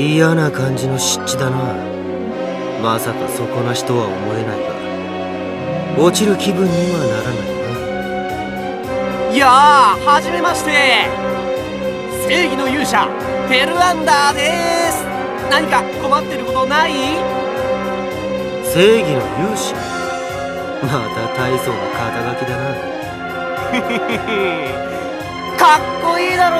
嫌な感じの湿地だな。まさかそこなしとは思えないが。落ちる気分にはならないな。いやあはじめまして。正義の勇者ペルアンダーです。何か困ってることない？正義の勇者？また大層な肩書きだな。かっこいいだろ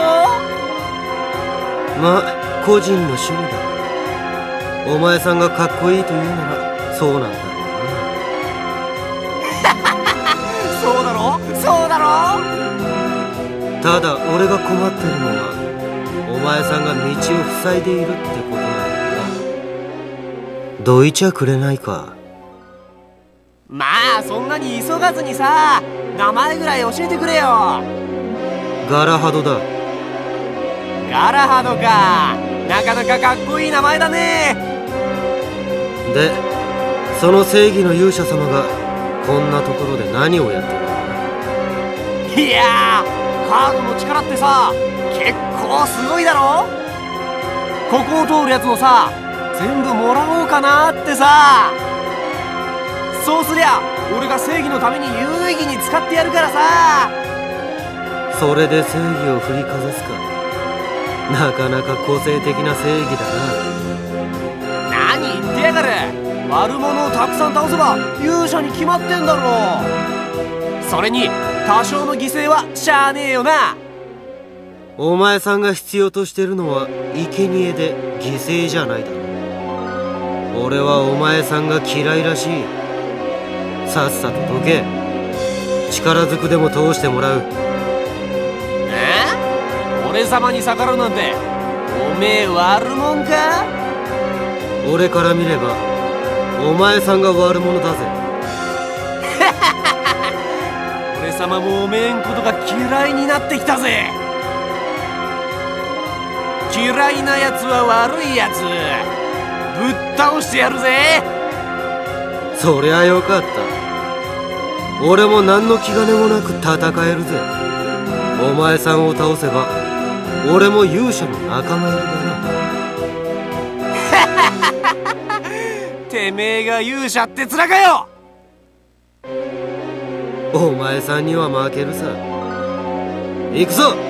ま個人の趣味だ。お前さんがかっこいいと言うならそうなんだろうな。そうだろ？そうだろ？ただ俺が困ってるのはお前さんが道を塞いでいるってことなんだ。などいちゃくれないか。まあそんなに急がずにさ名前ぐらい教えてくれよ。ガラハドだ。ガラハドかなかなかかっこいい名前だね。でその正義の勇者様がこんなところで何をやってるいやカードの力ってさ結構すごいだろ。ここを通るやつのさ全部もらおうかなってさ。そうすりゃ俺が正義のために有意義に使ってやるからさ。それで正義を振りかざすかなかなか個性的な正義だな。何言ってやがる。悪者をたくさん倒せば勇者に決まってんだろそれに多少の犠牲はしゃあねえよな。お前さんが必要としてるのは生贄で犠牲じゃないだろ俺はお前さんが嫌いらしい。さっさとどけ。力ずくでも通してもらう俺様に逆らうなんておめえ悪もんか？俺から見ればお前さんが悪者だぜ。俺様もおめえんことが嫌いになってきたぜ。嫌いなやつは悪いやつぶっ倒してやるぜ。そりゃよかった。俺も何の気兼ねもなく戦えるぜ。お前さんを倒せば俺も勇者の仲間入りだな。てめえが勇者って面かよ。お前さんには負けるさ。行くぞ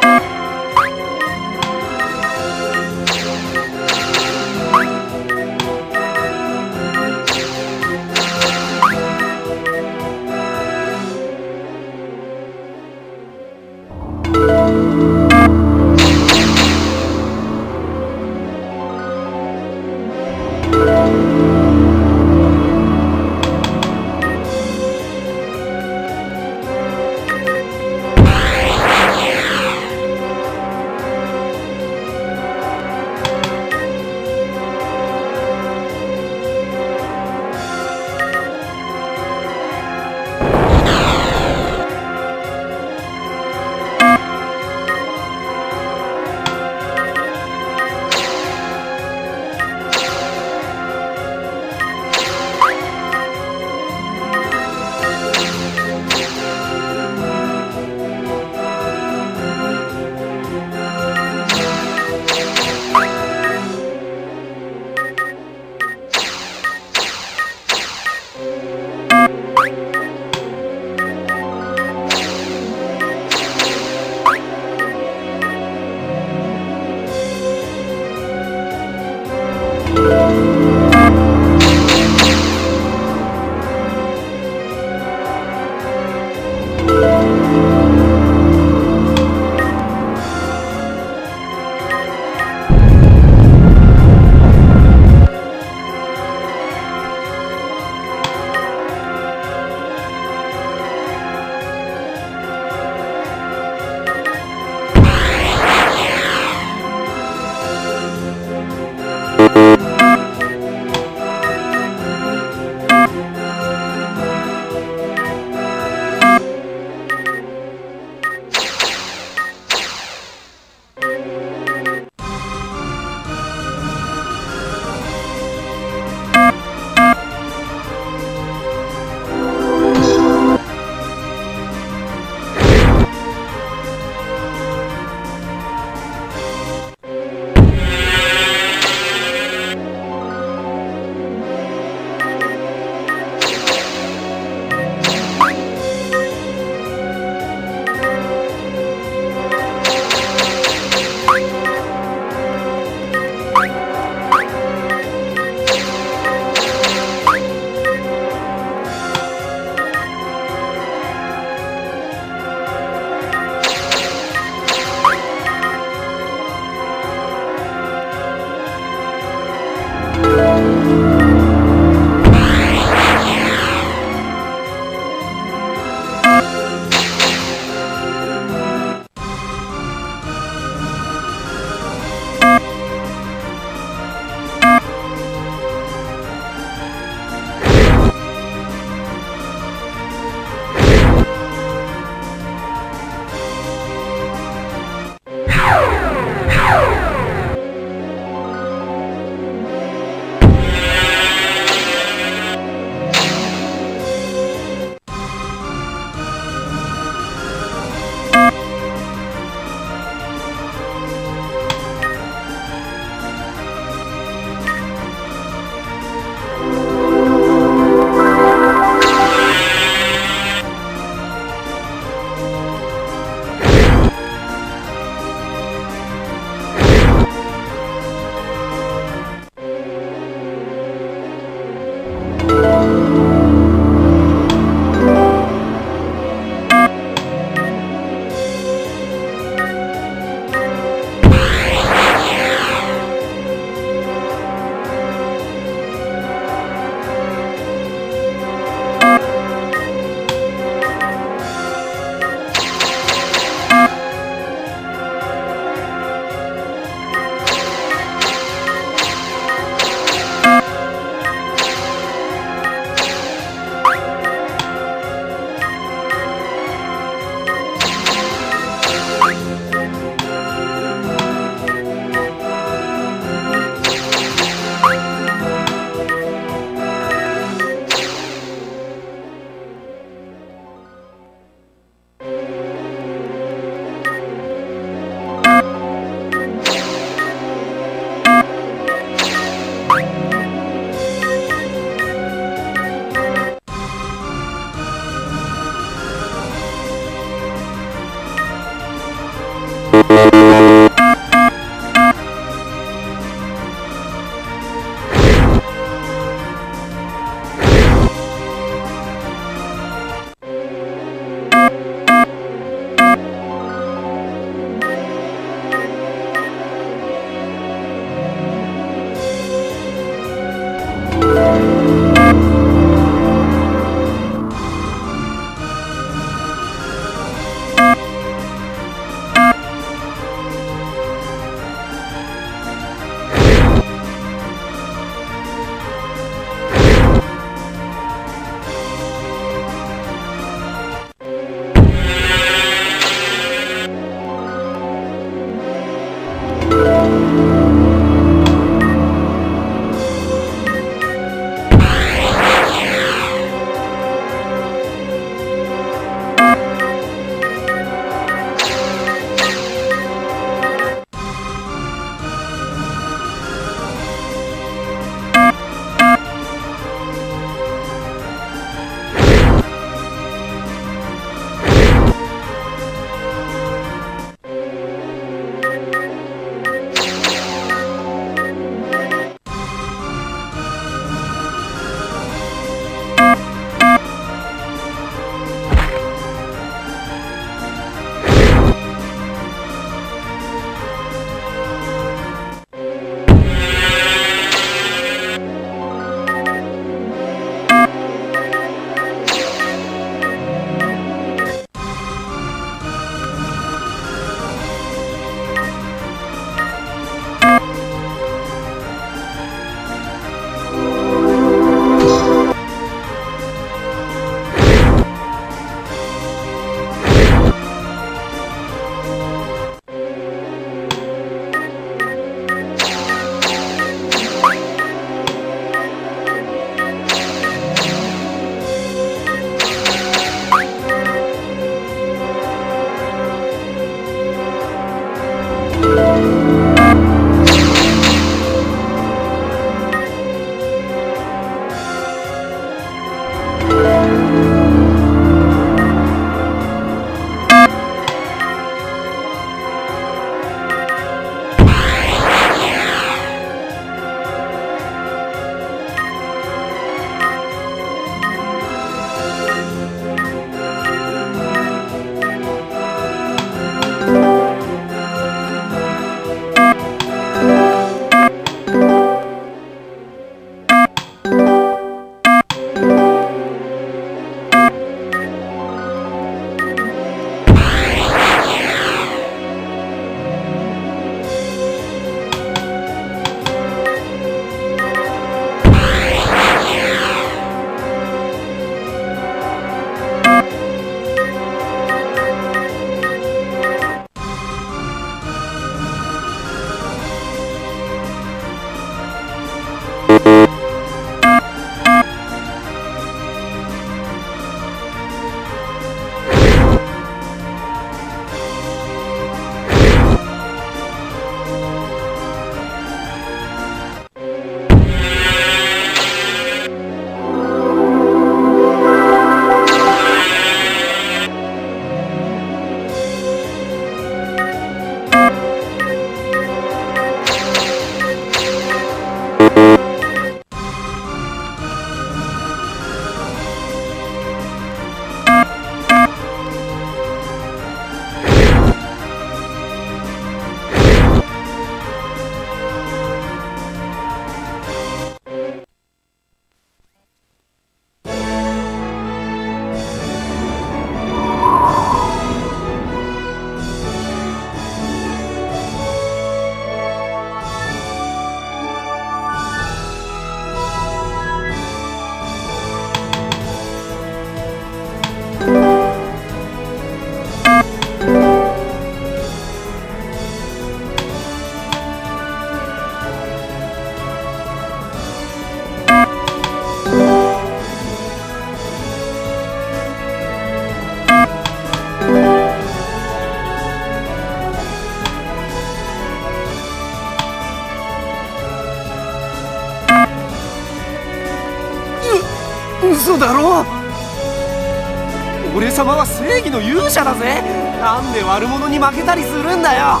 様は正義の勇者だぜ。なんで悪者に負けたりするんだよ。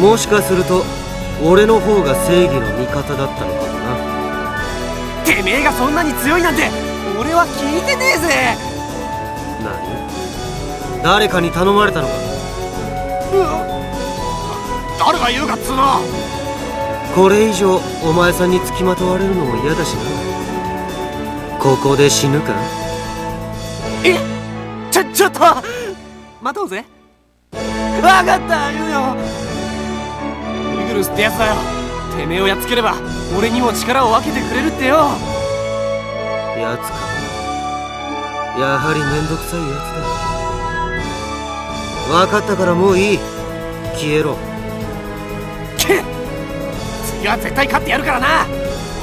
もしかすると俺の方が正義の味方だったのかもな。てめえがそんなに強いなんて俺は聞いてねえぜ。何？誰かに頼まれたのか誰が言うかっつうの。これ以上お前さんに付きまとわれるのも嫌だしな。ここで死ぬか？え？ちょちょっと待とうぜ。分かった言うよ。イグルスってやつだよ。てめえをやっつければ俺にも力を分けてくれるってよ。やつか。やはりめんどくさいやつだ。分かったからもういい。消えろ。け次は絶対勝ってやるからな。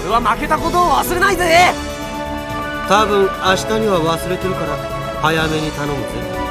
俺は負けたことを忘れないぜ。多分明日には忘れてるから早めに頼むぜ。